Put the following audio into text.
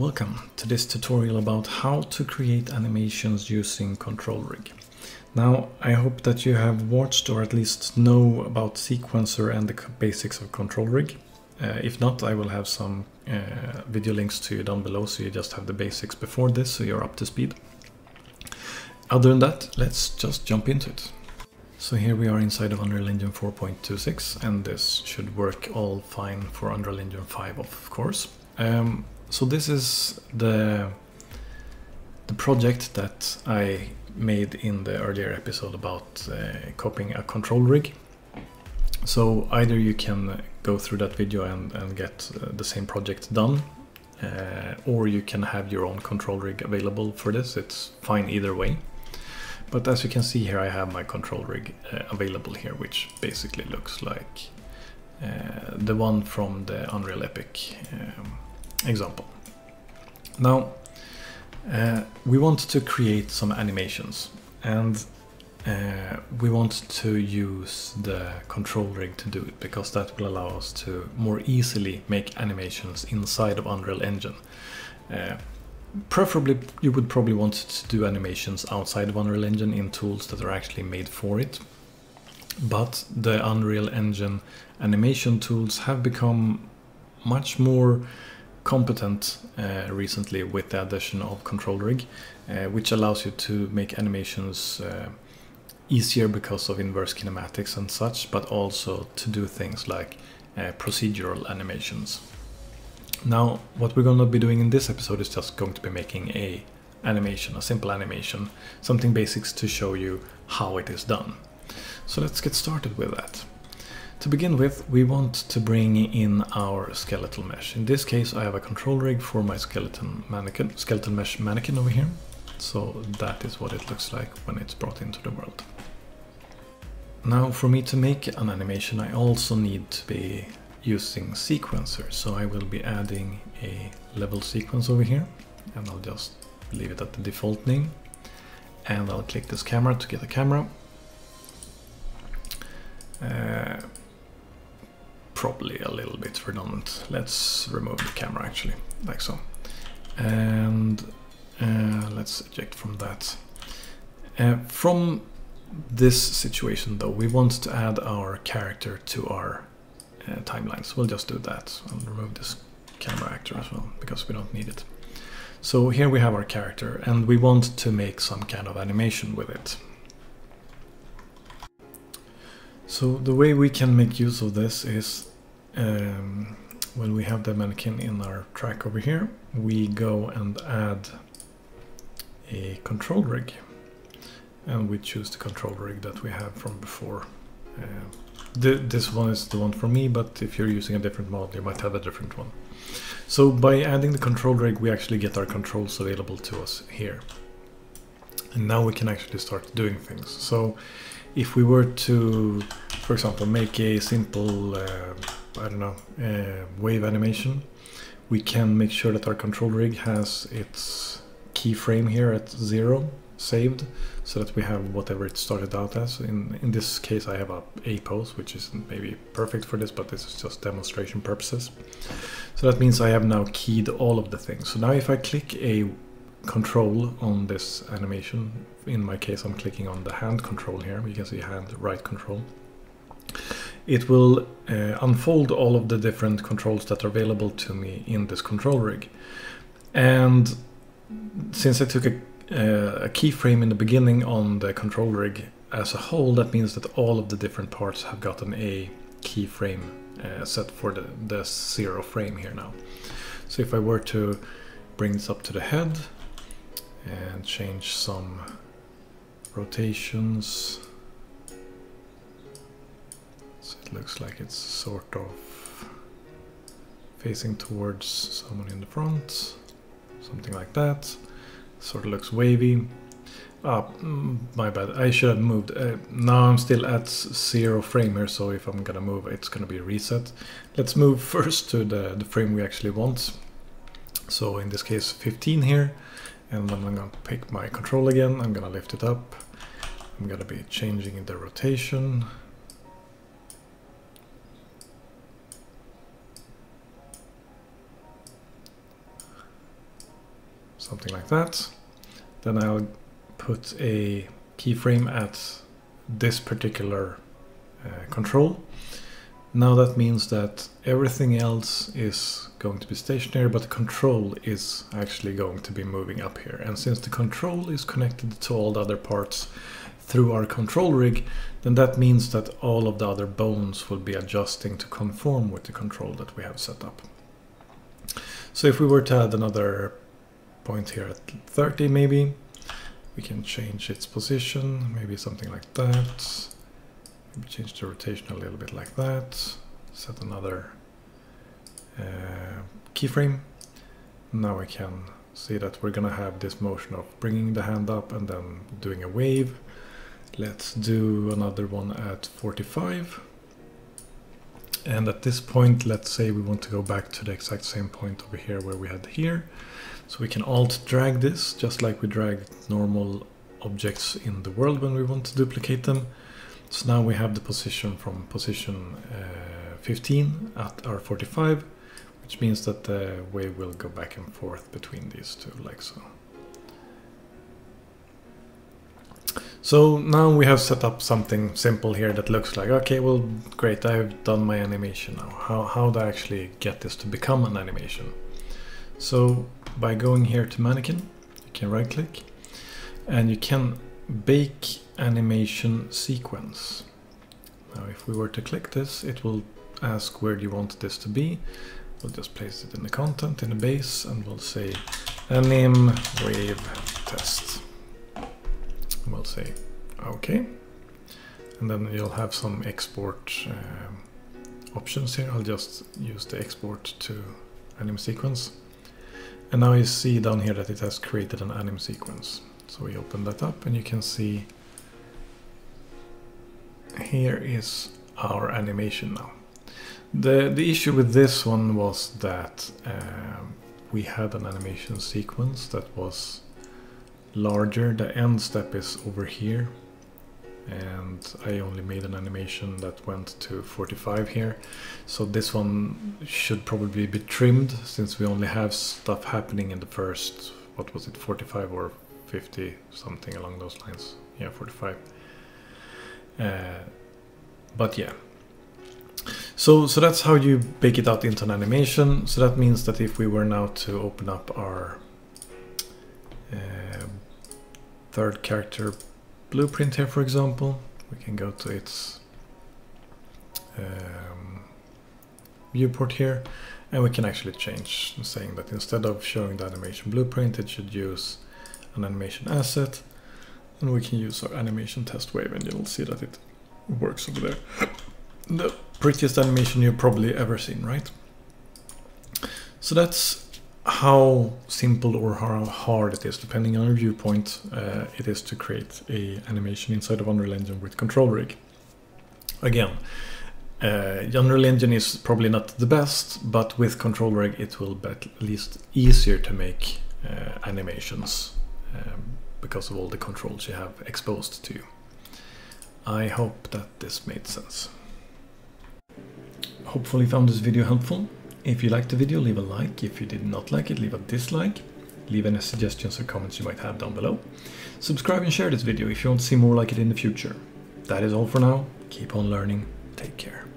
Welcome to this tutorial about how to create animations using Control Rig. Now I hope that you have watched or at least know about Sequencer and the basics of Control Rig. Uh, if not, I will have some uh, video links to you down below so you just have the basics before this so you're up to speed. Other than that, let's just jump into it. So here we are inside of Unreal Engine 4.26 and this should work all fine for Unreal Engine 5 of course. Um, so this is the the project that I made in the earlier episode about uh, copying a control rig. So either you can go through that video and, and get uh, the same project done, uh, or you can have your own control rig available for this. It's fine either way. But as you can see here, I have my control rig uh, available here, which basically looks like uh, the one from the Unreal Epic um, example. Now, uh, we want to create some animations and uh, we want to use the control rig to do it because that will allow us to more easily make animations inside of Unreal Engine. Uh, preferably you would probably want to do animations outside of Unreal Engine in tools that are actually made for it. But the Unreal Engine animation tools have become much more competent uh, recently with the addition of Control Rig, uh, which allows you to make animations uh, easier because of inverse kinematics and such, but also to do things like uh, procedural animations. Now, what we're going to be doing in this episode is just going to be making a animation, a simple animation, something basics to show you how it is done. So let's get started with that. To begin with, we want to bring in our skeletal mesh. In this case, I have a control rig for my skeleton mannequin, skeletal mesh mannequin over here. So that is what it looks like when it's brought into the world. Now, for me to make an animation, I also need to be using sequencer. So I will be adding a level sequence over here, and I'll just leave it at the default name. And I'll click this camera to get a camera. Uh, probably a little bit redundant. Let's remove the camera actually, like so. And uh, let's eject from that. Uh, from this situation though, we want to add our character to our uh, timelines. We'll just do that. I'll remove this camera actor as well, because we don't need it. So here we have our character, and we want to make some kind of animation with it. So the way we can make use of this is um, when we have the mannequin in our track over here, we go and add a control rig. And we choose the control rig that we have from before. Uh, th this one is the one for me, but if you're using a different model, you might have a different one. So by adding the control rig, we actually get our controls available to us here. And now we can actually start doing things. So if we were to, for example, make a simple uh, I don't know, uh, wave animation, we can make sure that our control rig has its keyframe here at zero saved so that we have whatever it started out as. In, in this case I have a A pose which isn't maybe perfect for this but this is just demonstration purposes. So that means I have now keyed all of the things. So now if I click a control on this animation, in my case I'm clicking on the hand control here, you can see hand right control it will uh, unfold all of the different controls that are available to me in this control rig. And since I took a, uh, a keyframe in the beginning on the control rig as a whole, that means that all of the different parts have gotten a keyframe uh, set for the, the zero frame here now. So if I were to bring this up to the head and change some rotations looks like it's sort of facing towards someone in the front, something like that. Sort of looks wavy. Ah, mm, my bad. I should have moved. Uh, now I'm still at zero frame here, so if I'm gonna move, it's gonna be reset. Let's move first to the, the frame we actually want. So in this case, 15 here. And then I'm gonna pick my control again. I'm gonna lift it up. I'm gonna be changing the rotation. Something like that. Then I'll put a keyframe at this particular uh, control. Now that means that everything else is going to be stationary, but the control is actually going to be moving up here. And since the control is connected to all the other parts through our control rig, then that means that all of the other bones will be adjusting to conform with the control that we have set up. So if we were to add another point here at 30 maybe, we can change its position, maybe something like that. Maybe change the rotation a little bit like that. Set another uh, keyframe. Now we can see that we're gonna have this motion of bringing the hand up and then doing a wave. Let's do another one at 45. And at this point, let's say we want to go back to the exact same point over here where we had here. So we can alt drag this, just like we drag normal objects in the world when we want to duplicate them. So now we have the position from position uh, 15 at R45, which means that the wave will go back and forth between these two, like so. So now we have set up something simple here that looks like, okay, well, great, I've done my animation now. How, how do I actually get this to become an animation? So by going here to mannequin, you can right click and you can bake animation sequence. Now if we were to click this, it will ask where do you want this to be. We'll just place it in the content, in the base, and we'll say anim wave test. We'll say okay. And then you'll have some export uh, options here. I'll just use the export to anim sequence. And now you see down here that it has created an anim sequence. So we open that up and you can see here is our animation now. The, the issue with this one was that uh, we had an animation sequence that was larger. The end step is over here and I only made an animation that went to 45 here. So this one should probably be trimmed since we only have stuff happening in the first, what was it, 45 or 50 something along those lines. Yeah 45 uh, but yeah. So so that's how you bake it out into an animation. So that means that if we were now to open up our uh, third character blueprint here for example we can go to its um, viewport here and we can actually change saying that instead of showing the animation blueprint it should use an animation asset and we can use our animation test wave and you'll see that it works over there. The prettiest animation you've probably ever seen, right? So that's how simple or how hard it is, depending on your viewpoint, uh, it is to create a animation inside of Unreal Engine with Control Rig. Again, uh, Unreal Engine is probably not the best, but with Control Rig it will be at least easier to make uh, animations um, because of all the controls you have exposed to you. I hope that this made sense. Hopefully found this video helpful. If you liked the video, leave a like. If you did not like it, leave a dislike. Leave any suggestions or comments you might have down below. Subscribe and share this video if you want to see more like it in the future. That is all for now. Keep on learning. Take care.